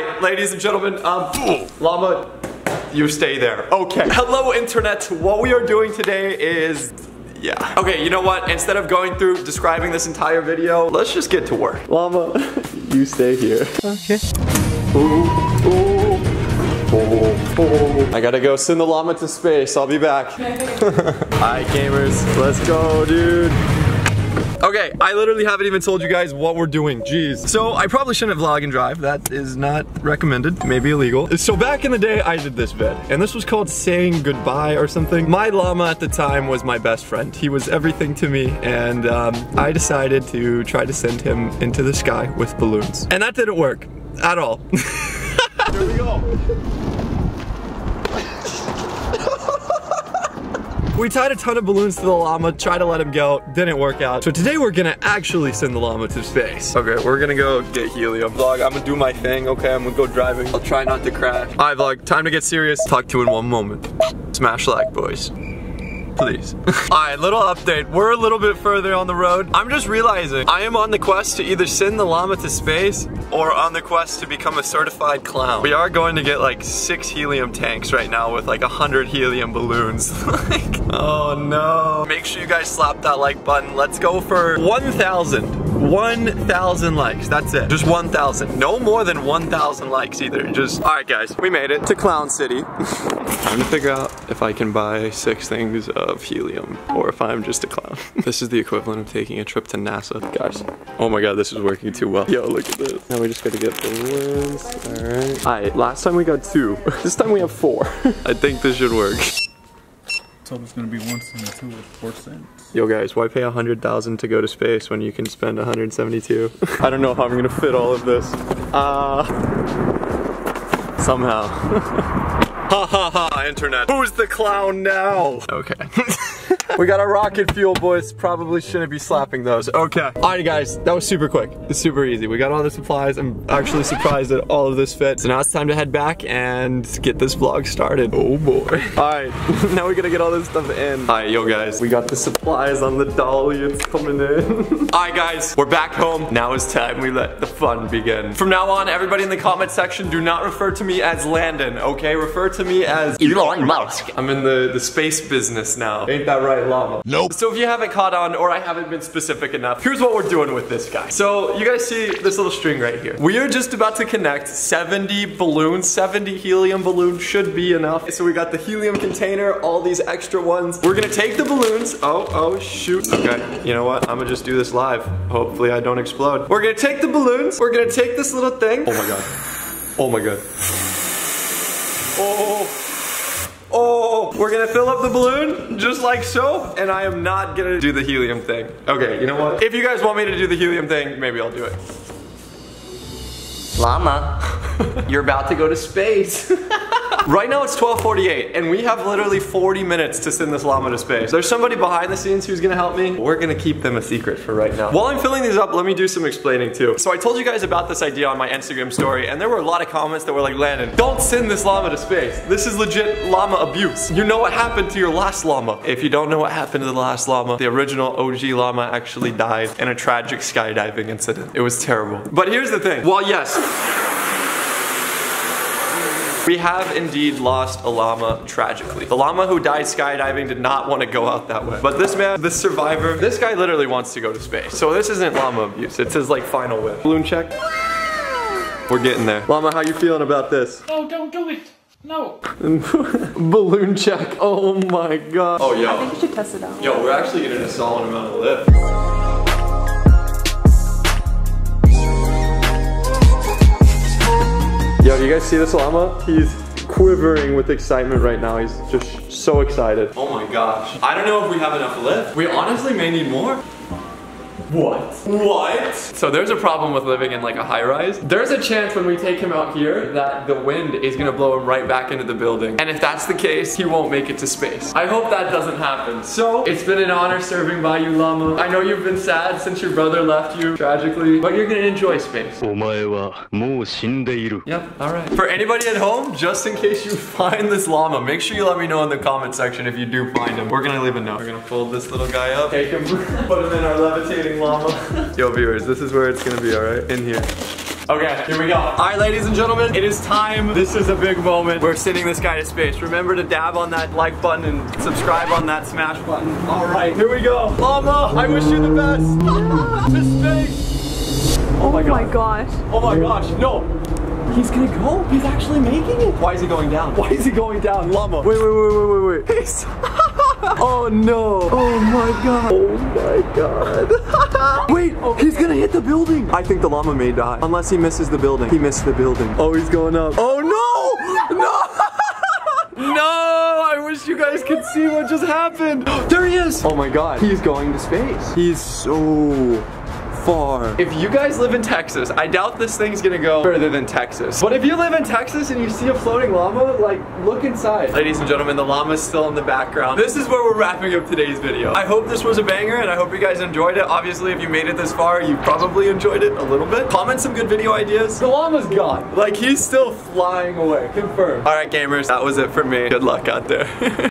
right, ladies and gentlemen, um, llama, you stay there. Okay. Hello, internet. What we are doing today is yeah. Okay, you know what? Instead of going through describing this entire video, let's just get to work. Llama, you stay here. Okay. Ooh, ooh. Oh, oh. I gotta go send the llama to space. I'll be back. Alright, gamers. Let's go, dude. Okay, I literally haven't even told you guys what we're doing. Jeez. So I probably shouldn't vlog and drive. That is not recommended. Maybe illegal. So back in the day, I did this vid. And this was called saying goodbye or something. My llama at the time was my best friend. He was everything to me. And um, I decided to try to send him into the sky with balloons. And that didn't work at all. Here we go. We tied a ton of balloons to the llama, tried to let him go, didn't work out. So today we're gonna actually send the llama to space. Okay, we're gonna go get helium. Vlog, I'm gonna do my thing, okay? I'm gonna go driving. I'll try not to crash. All right, vlog, time to get serious. Talk to you in one moment. Smash like, boys please. Alright, little update. We're a little bit further on the road. I'm just realizing I am on the quest to either send the llama to space or on the quest to become a certified clown. We are going to get like six helium tanks right now with like a hundred helium balloons. like, oh no. Make sure you guys slap that like button. Let's go for 1,000. 1,000 likes, that's it. Just 1,000. No more than 1,000 likes either. Just, all right guys, we made it to Clown City. I'm gonna figure out if I can buy six things of helium or if I'm just a clown. this is the equivalent of taking a trip to NASA. Guys, oh my God, this is working too well. Yo, look at this. Now we just gotta get balloons, all right. All right, last time we got two. this time we have four. I think this should work. So it's gonna be one seventy-two with four cents. Yo guys, why pay a hundred thousand to go to space when you can spend 172? I don't know how I'm gonna fit all of this. Uh, somehow. ha ha ha, internet. Who's the clown now? Okay. we got our rocket fuel, boys. Probably shouldn't be slapping those. Okay. Alright, guys, that was super quick. It's super easy. We got all the supplies. I'm actually surprised that all of this fit. So now it's time to head back and get this vlog started. Oh boy. Alright, now we gotta get all this stuff in. Alright, yo guys, we got the supplies on the dolly. It's coming in. Alright, guys, we're back home. Now is time we let the fun begin. From now on, everybody in the comment section, do not refer to me as Landon, okay? Refer to me as Elon Musk. I'm in the, the space business now. Ain't that right? Llama. Nope. So if you haven't caught on or I haven't been specific enough, here's what we're doing with this guy. So you guys see this little string right here. We are just about to connect 70 balloons, 70 helium balloons should be enough. So we got the helium container, all these extra ones. We're gonna take the balloons. Oh, oh, shoot. Okay, you know what? I'm gonna just do this live. Hopefully I don't explode. We're gonna take the balloons. We're gonna take this little thing. Oh my God. Oh my God. Oh. oh, oh. We're gonna fill up the balloon just like so, and I am not gonna do the helium thing. Okay, you know what? If you guys want me to do the helium thing, maybe I'll do it. Llama, you're about to go to space. right now it's 1248 and we have literally 40 minutes to send this llama to space. There's somebody behind the scenes who's gonna help me. We're gonna keep them a secret for right now. While I'm filling these up, let me do some explaining too. So I told you guys about this idea on my Instagram story and there were a lot of comments that were like, Landon, don't send this llama to space. This is legit llama abuse. You know what happened to your last llama. If you don't know what happened to the last llama, the original OG llama actually died in a tragic skydiving incident. It was terrible. But here's the thing. Well, yes, we have indeed lost a llama tragically. The llama who died skydiving did not want to go out that way. But this man, this survivor, this guy literally wants to go to space. So this isn't llama abuse, it's his like final win. Balloon check. We're getting there. Llama, how you feeling about this? No, don't do it. No. Balloon check. Oh my god. Oh, yo. I think you should test it out. Yo, we're actually getting a solid amount of lift. Guys see this llama? He's quivering with excitement right now. He's just so excited. Oh my gosh. I don't know if we have enough lift. We honestly may need more. What? What? So there's a problem with living in like a high rise. There's a chance when we take him out here that the wind is gonna blow him right back into the building. And if that's the case, he won't make it to space. I hope that doesn't happen. So it's been an honor serving by you, Llama. I know you've been sad since your brother left you, tragically, but you're gonna enjoy space. Yep, alright. For anybody at home, just in case you find this llama, make sure you let me know in the comment section if you do find him. We're gonna leave a note. We're gonna fold this little guy up, take him, put him in our levitating llama. Yo viewers, this is where it's gonna be, alright? In here. Okay, here we go. All right, ladies and gentlemen, it is time. This is a big moment. We're sending this guy to space. Remember to dab on that like button and subscribe on that smash button. All right, here we go. Llama, I wish you the best. to space. Oh my Oh my god. gosh. Oh my gosh, no. He's gonna go. He's actually making it. Why is he going down? Why is he going down? Llama. Wait, wait, wait, wait, wait, wait. He's oh no. Oh my god. Oh my god. wait, he's gonna hit the building. I think the llama may die. Unless he misses the building. He missed the building. Oh, he's going up. Oh no! No! No! I wish you guys could see what just happened. there he is! Oh my god. He's going to space. He's so far. If you guys live in Texas, I doubt this thing's gonna go further than Texas. But if you live in Texas and you see a floating llama, like, look inside. Ladies and gentlemen, the llama's still in the background. This is where we're wrapping up today's video. I hope this was a banger and I hope you guys enjoyed it. Obviously, if you made it this far, you probably enjoyed it a little bit. Comment some good video ideas. The llama's gone. Like, he's still flying away. Confirmed. All right, gamers, that was it for me. Good luck out there.